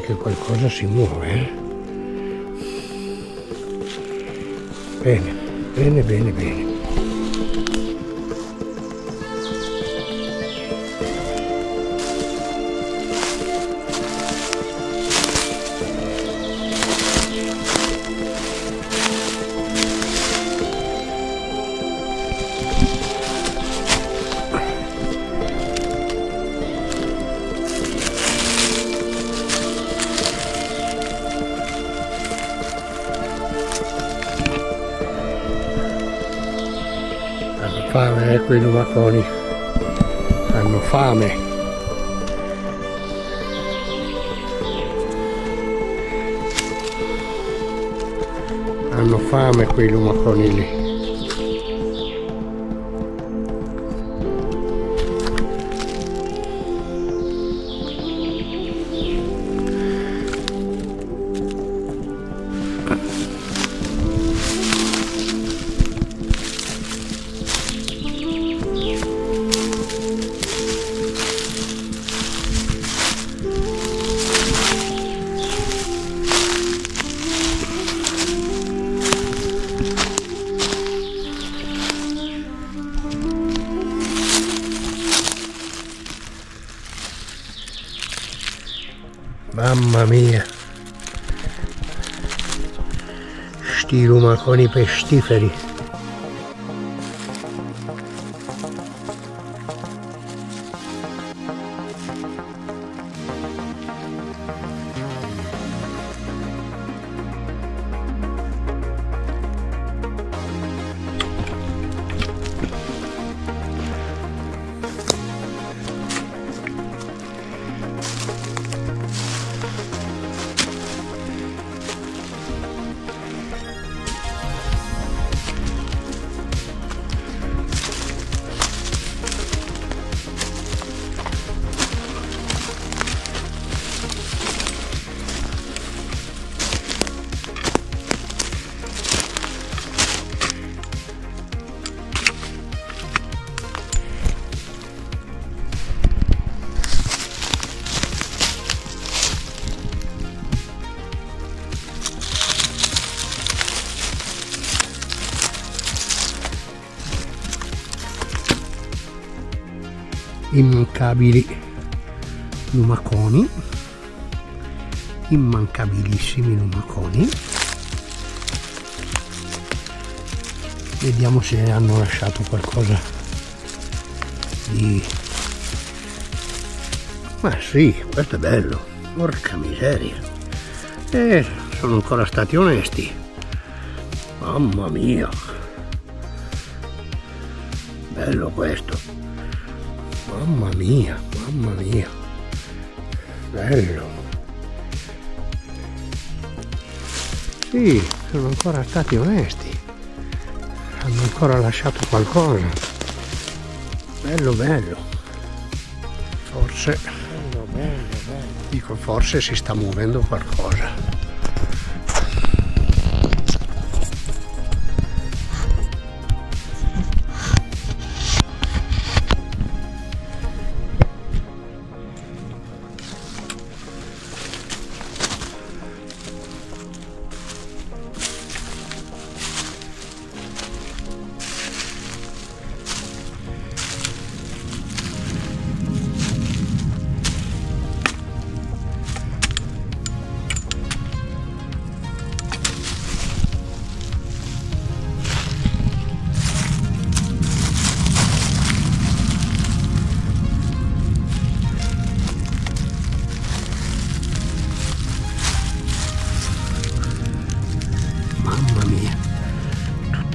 che qualcosa si muove. Eh? Bene, bene, bene, bene. Eh, quei lumaconi. Hanno fame. Hanno fame quei lumaconi lì. Mamma mia. Sti lumaconi pestiferi. Immancabili. Lumaconi. Immancabilissimi lumaconi. Vediamo se hanno lasciato qualcosa di ma sì questo è bello. Porca miseria. E eh, sono ancora stati onesti. Mamma mia. Bello questo Mamma mia, mamma mia. Bello. Sì, sono ancora stati onesti. Hanno ancora lasciato qualcosa. Bello, bello. Forse, bello, bello, bello. dico, forse si sta muovendo qualcosa.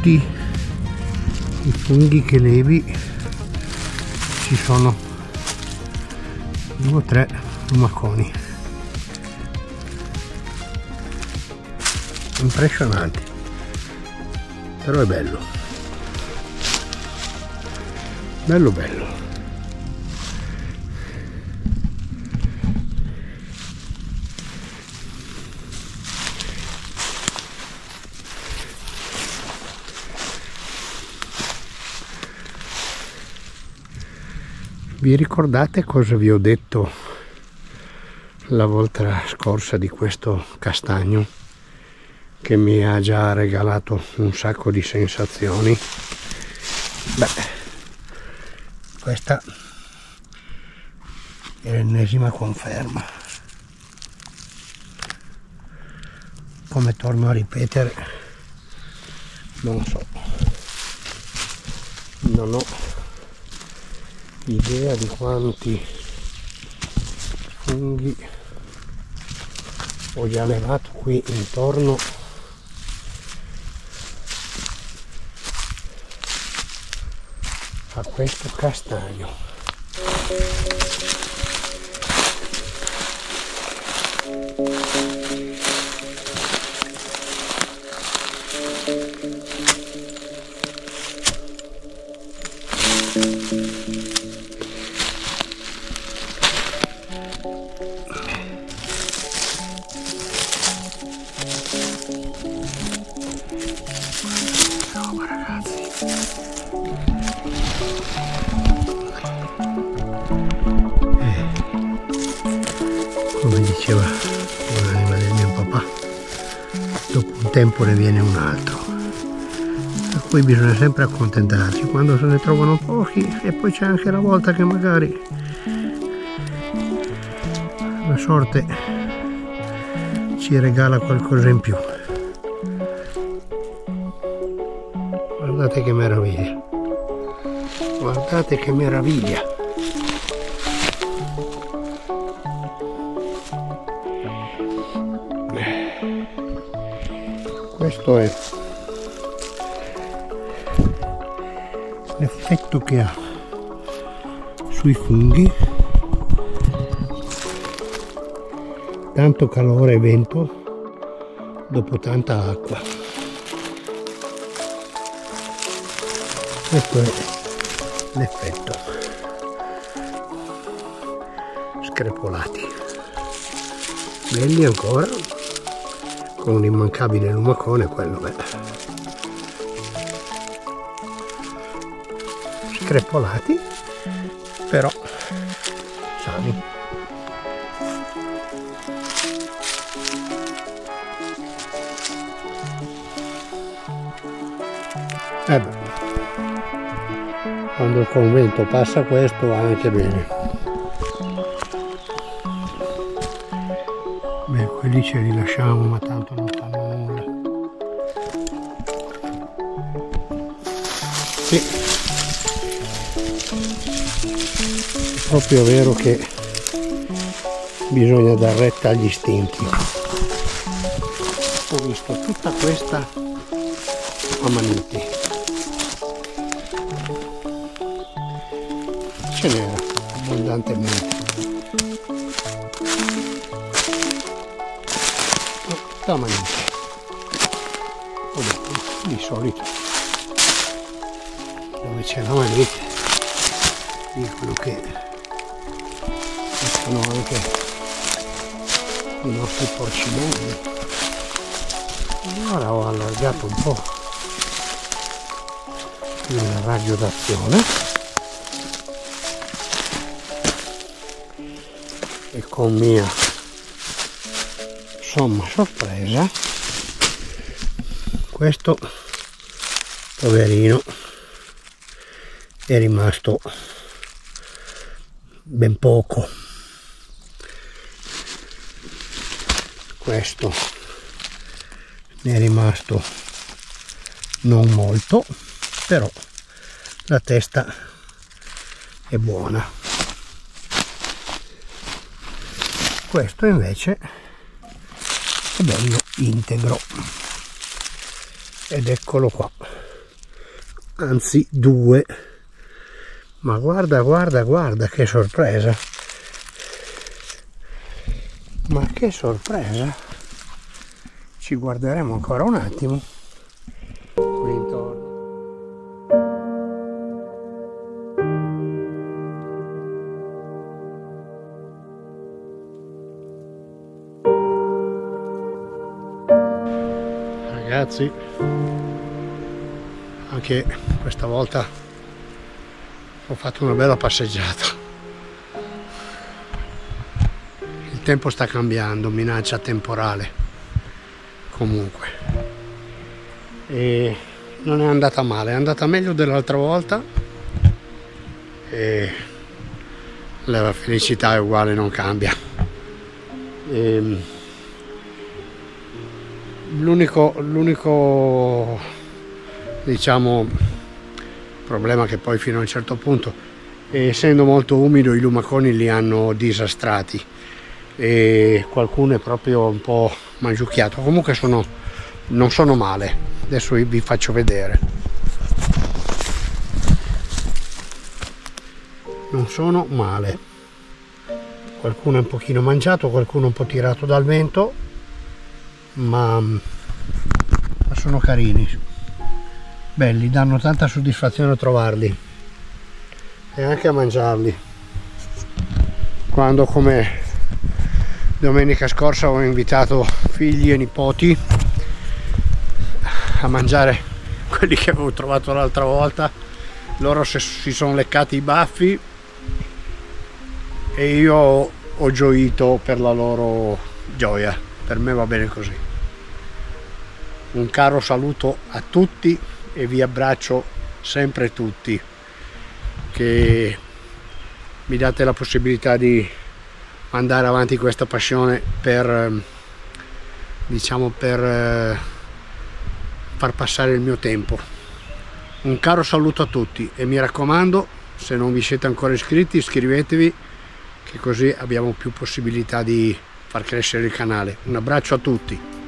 Tutti i funghi che levi ci sono due o tre lumaconi impressionanti però è bello. Bello bello Vi ricordate cosa vi ho detto la volta scorsa di questo castagno? Che mi ha già regalato un sacco di sensazioni. Beh questa è l'ennesima conferma. Come torno a ripetere non so. Non ho idea di quanti funghi ho già levato qui intorno. A questo castagno tempo ne viene un altro. Per cui bisogna sempre accontentarsi. Quando se ne trovano pochi e poi c'è anche la volta che magari la sorte ci regala qualcosa in più. Guardate che meraviglia. Guardate che meraviglia è l'effetto che ha sui funghi. Tanto calore e vento dopo tanta acqua. Questo è l'effetto. Screpolati. Belli ancora con un immancabile lumacone quello beh screpolati però sani. Eh beh, quando il convento passa questo va anche bene quelli ce li lasciamo, ma tanto non fanno nulla. Sì. È proprio vero che bisogna dar retta agli istinti. Ho visto tutta questa a maniti. Ce n'era abbondantemente. Tutta manita di solito. Dove c'è la manita dicono che sono anche i nostri porcimoni allora ho allargato un po' il raggio d'azione e con mia somma sorpresa. Questo poverino è rimasto ben poco. Questo ne è rimasto non molto però la testa è buona. Questo invece bello integro. Ed eccolo qua. Anzi due. Ma guarda guarda guarda che sorpresa. Ma che sorpresa. Ci guarderemo ancora un attimo ragazzi anche questa volta ho fatto una bella passeggiata il tempo sta cambiando, minaccia temporale. Comunque. E non è andata male, è andata meglio dell'altra volta. E la felicità è uguale, non cambia. E l'unico, l'unico diciamo problema che poi fino a un certo punto essendo molto umido i lumaconi li hanno disastrati. E qualcuno è proprio un po' mangiucchiato. Comunque sono, non sono male. Adesso vi faccio vedere. Non sono male. Qualcuno è un pochino mangiato qualcuno un po' tirato dal vento ma, ma sono carini. Belli danno tanta soddisfazione a trovarli e anche a mangiarli. Quando come domenica scorsa ho invitato figli e nipoti a mangiare quelli che avevo trovato l'altra volta loro si sono leccati i baffi e io ho gioito per la loro gioia per me va bene così. Un caro saluto a tutti e vi abbraccio sempre tutti che mi date la possibilità di andare avanti questa passione per diciamo per eh, far passare il mio tempo. Un caro saluto a tutti e mi raccomando se non vi siete ancora iscritti iscrivetevi che così abbiamo più possibilità di far crescere il canale. Un abbraccio a tutti